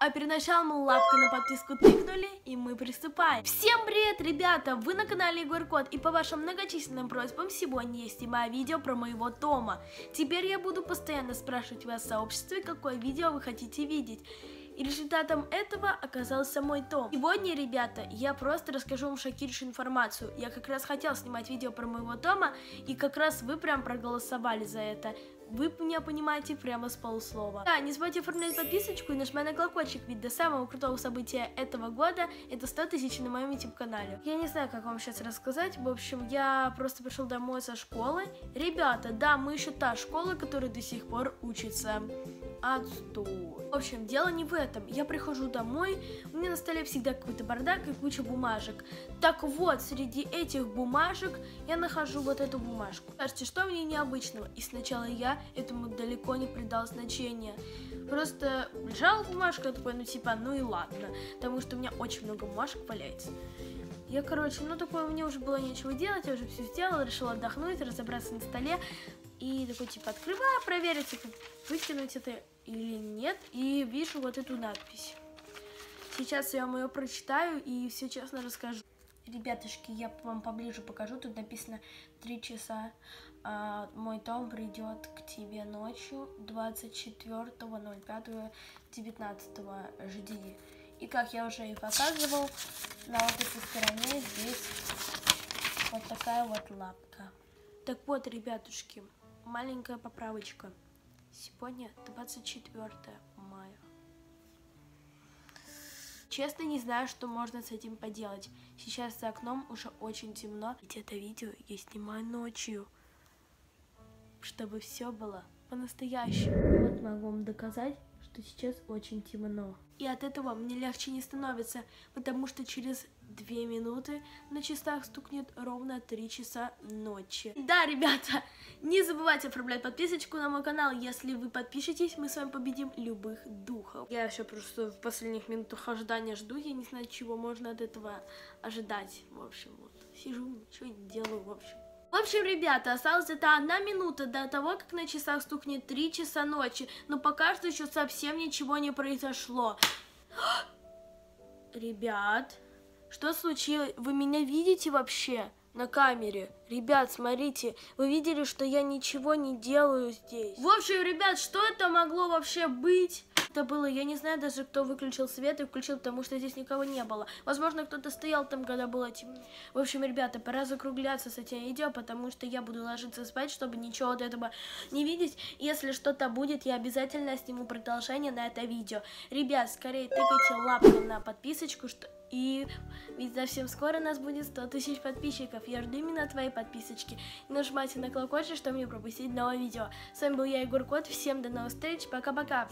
А перед началом мы лапку на подписку тыкнули, и мы приступаем. Всем привет, ребята! Вы на канале Егор Кот, и по вашим многочисленным просьбам сегодня я снимаю видео про моего Тома. Теперь я буду постоянно спрашивать вас в сообществе, какое видео вы хотите видеть. И результатом этого оказался мой том. Сегодня, ребята, я просто расскажу вам шокирующую информацию. Я как раз хотел снимать видео про моего Тома, и как раз вы прям проголосовали за это. Вы меня понимаете прямо с полуслова. Да, не забывайте оформлять подписочку и нажимать на колокольчик, ведь до самого крутого события этого года это 100 тысяч на моем YouTube канале. Я не знаю, как вам сейчас рассказать. В общем, я просто пришел домой со школы. Ребята, да, мы еще та школа, которая до сих пор учится. Отстой. В общем, дело не в этом. Я прихожу домой, у меня на столе всегда какой-то бардак и куча бумажек. Так вот, среди этих бумажек я нахожу вот эту бумажку. Скажите, что в ней необычного? И сначала я этому далеко не придал значения. Просто лежала бумажка, я такой, ну типа, ну и ладно. Потому что у меня очень много бумажек валяется. Я, короче, ну такое, мне уже было нечего делать, я уже все сделала, решила отдохнуть, разобраться на столе. И такой, типа, открываю, проверить, типа, выкинуть это или нет. И вижу вот эту надпись. Сейчас я вам ее прочитаю и все честно расскажу. Ребятушки, я вам поближе покажу. Тут написано 3 часа. А, мой том придет к тебе ночью 24.05.19. Жди. И как я уже и показывал, на вот этой стороне здесь вот такая вот лапка. Так вот, ребятушки, маленькая поправочка. Сегодня 24 мая. Честно не знаю, что можно с этим поделать. Сейчас за окном уже очень темно. Ведь это видео я снимаю ночью. Чтобы все было по-настоящему. Вот могу вам доказать, что сейчас очень темно. И от этого мне легче не становится, потому что через две минуты на часах стукнет ровно 3 часа ночи. Да, ребята, не забывайте оформлять подписочку на мой канал. Если вы подпишетесь, мы с вами победим любых духов. Я еще просто в последних минутах ожидания жду. Я не знаю, чего можно от этого ожидать. В общем, вот, сижу, ничего не делаю, в общем. В общем, ребята, осталась это одна минута до того, как на часах стукнет 3 часа ночи, но пока что еще совсем ничего не произошло. Ребят, что случилось? Вы меня видите вообще на камере? Ребят, смотрите, вы видели, что я ничего не делаю здесь? В общем, ребят, что это могло вообще быть? Это было, я не знаю даже, кто выключил свет и включил, потому что здесь никого не было. Возможно, кто-то стоял там, когда было темно. В общем, ребята, пора закругляться с этим видео, потому что я буду ложиться спать, чтобы ничего от этого не видеть. Если что-то будет, я обязательно сниму продолжение на это видео. Ребят, скорее тыкайте лапку на подписочку, что и ведь совсем скоро нас будет 100 тысяч подписчиков. Я жду именно твоей подписочки. И нажимайте на колокольчик, чтобы не пропустить новое видео. С вами был я, Егор Кот. Всем до новых встреч. Пока-пока.